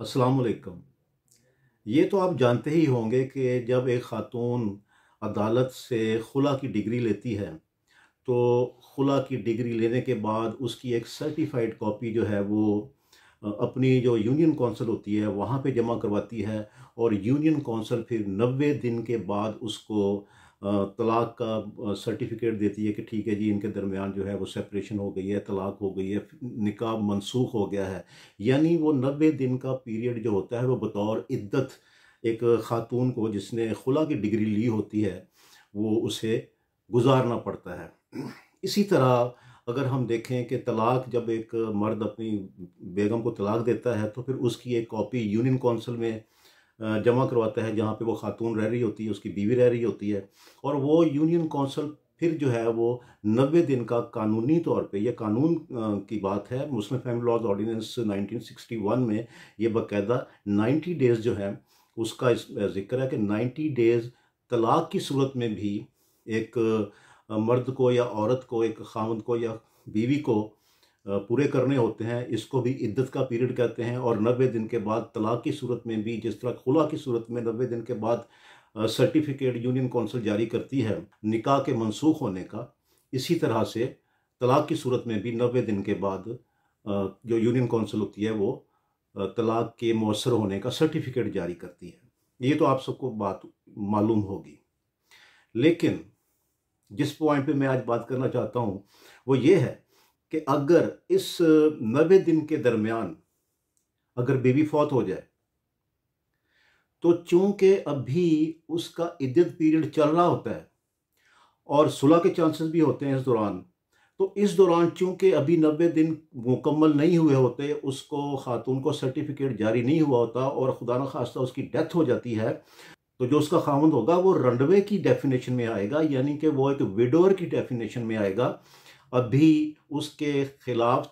अस्सलाम वालेकुम ये तो आप जानते ही होंगे कि जब एक ख़ातून अदालत से खुला की डिग्री लेती है तो खुला की डिग्री लेने के बाद उसकी एक सर्टिफाइड कॉपी जो है वो अपनी जो यूनियन कौंसिल होती है, वहाँ पे जमा करवाती है और यूनियन कौंसिल फिर नब्बे दिन के बाद उसको तलाक का सर्टिफिकेट देती है कि ठीक है जी, इनके दरमियान जो है वो सेपरेशन हो गई है, तलाक हो गई है, निकाह मनसूख हो गया है। यानी वो नब्बे दिन का पीरियड जो होता है वो बतौर इद्दत एक ख़ातून को जिसने खुला की डिग्री ली होती है, वो उसे गुजारना पड़ता है। इसी तरह अगर हम देखें कि तलाक जब एक मर्द अपनी बेगम को तलाक देता है तो फिर उसकी एक कॉपी यूनियन कौंसिल में जमा करवाता है, जहाँ पे वो खातून रह रही होती है, उसकी बीवी रह रही होती है, और वो यूनियन कौंसिल फिर जो है वो नब्बे दिन का कानूनी तौर पे, ये कानून की बात है, मुस्लिम फैमिली लॉज ऑर्डिनेंस 1961 में ये बाकायदा 90 डेज़ जो है, उसका ज़िक्र है कि 90 डेज़ तलाक की सूरत में भी एक मर्द को या औरत को, एक खामद को या बीवी को पूरे करने होते हैं, इसको भी इद्दत का पीरियड कहते हैं और नबे दिन के बाद तलाक की सूरत में भी, जिस तरह खुला की सूरत में नबे दिन के बाद सर्टिफिकेट यूनियन कौंसिल जारी करती है निकाह के मनसूख होने का, इसी तरह से तलाक की सूरत में भी नबे दिन के बाद जो यूनियन कौंसिल होती है वो तलाक के मौसर होने का सर्टिफिकेट जारी करती है। ये तो आप सबको बात मालूम होगी। लेकिन जिस पॉइंट पे मैं आज बात करना चाहता हूँ, वो ये है कि अगर इस नबे दिन के दरमियान अगर बेबी फौत हो जाए तो चूँकि अभी उसका इद्दत पीरियड चल रहा होता है और सुलह के चांसेस भी होते हैं इस दौरान तो इस दौरान चूँकि अभी नबे दिन मुकम्मल नहीं हुए होते, उसको खातून को सर्टिफिकेट जारी नहीं हुआ होता और खुदा न खास्ता उसकी डेथ हो जाती है तो जो उसका खामंद होगा वो रंडवे की डेफिनेशन में आएगा, यानी कि वो एक विडोर की डेफिनेशन में आएगा अभी उसके खिलाफ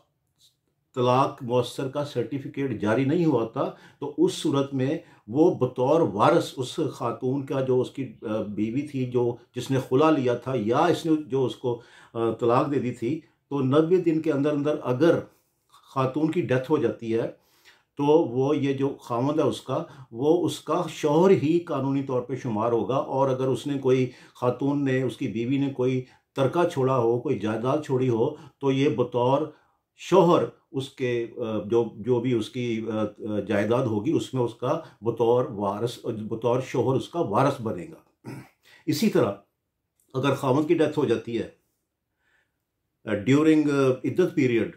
तलाक मौसर का सर्टिफिकेट जारी नहीं हुआ था तो उस सूरत में वो बतौर वारस उस खातून का जो उसकी बीवी थी, जो जिसने खुला लिया था या इसने जो उसको तलाक दे दी थी तो नब्बे दिन के अंदर अंदर अगर खातून की डेथ हो जाती है तो वो ये जो खामद है उसका, वो उसका शोहर ही कानूनी तौर पे शुमार होगा। और अगर उसने कोई खातून ने, उसकी बीवी ने कोई तरका छोड़ा हो, कोई जायदाद छोड़ी हो तो ये बतौर शोहर उसके जो जो भी उसकी जायदाद होगी, उसमें उसका बतौर वारस, बतौर शोहर उसका वारस बनेगा। इसी तरह अगर खामद की डेथ हो जाती है ड्यूरिंग इद्दत पीरियड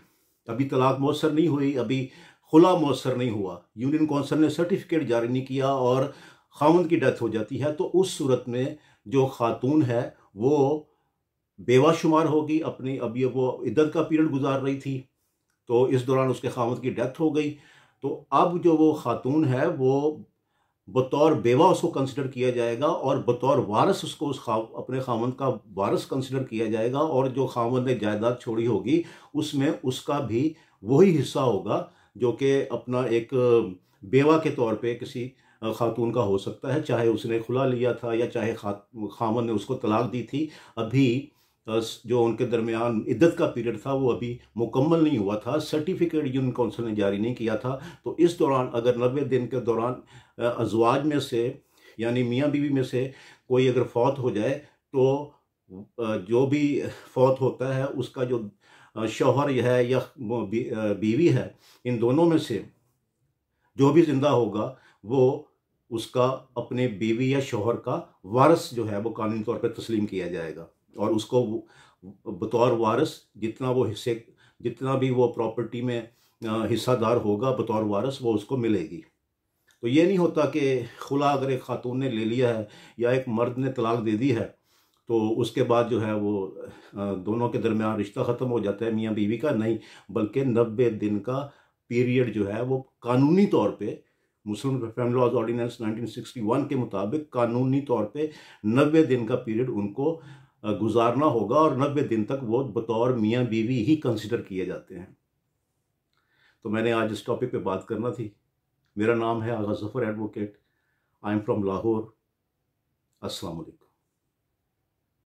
अभी तलाक मौसर नहीं हुई, अभी खुला मौसर नहीं हुआ यूनियन कौंसिल ने सर्टिफिकेट जारी नहीं किया और खामद की डेथ हो जाती है तो उस सूरत में जो खातून है, वो बेवा शुमार होगी अपनी। अभी वो इद्दत का पीरियड गुजार रही थी तो इस दौरान उसके खामद की डेथ हो गई। तो अब जो वो खातून है, वो बतौर बेवा उसको कंसिडर किया जाएगा और बतौर वारस उसको उस खा, अपने खामन का वारस कंसिडर किया जाएगा और जो खामन ने जायदाद छोड़ी होगी, उसमें उसका भी वही हिस्सा होगा जो कि अपना एक बेवा के तौर पे किसी खातून का हो सकता है, चाहे उसने खुला लिया था या चाहे खा खामन ने उसको तलाक दी थी। अभी जो उनके दरमियान इद्दत का पीरियड था, वो अभी मुकम्मल नहीं हुआ था। सर्टिफिकेट यूनियन काउंसिल ने जारी नहीं किया था। तो इस दौरान अगर नबे दिन के दौरान अजवाज में से, यानी मियाँ बीवी में से कोई अगर फौत हो जाए तो जो भी फौत होता है, उसका जो शौहर है या बीवी है, इन दोनों में से जो भी ज़िंदा होगा, वो उसका अपने बीवी या शौहर का वारस जो है, वो कानूनी तौर पर तस्लीम किया जाएगा। और उसको बतौर वारस जितना वो हिस्से, जितना भी वो प्रॉपर्टी में हिस्सादार होगा, बतौर वारस वो उसको मिलेगी। तो ये नहीं होता कि खुला अगर एक खातून ने ले लिया है या एक मर्द ने तलाक दे दी है तो उसके बाद जो है वो दोनों के दरमियान रिश्ता ख़त्म हो जाता है मियाँ बीवी का। नहीं, बल्कि नब्बे दिन का पीरियड जो है वो कानूनी तौर पे, मुस्लिम फैमिली लॉज ऑर्डिनेंस 1961 के मुताबिक कानूनी तौर पे नब्बे दिन का पीरियड उनको गुजारना होगा और नब्बे दिन तक वो बतौर मियाँ बीवी ही कंसिडर किए जाते हैं। तो मैंने आज इस टॉपिक पे बात करना थी। मेरा नाम है Agha Zafar advocate I am from Lahore अस्सलाम वालेकुम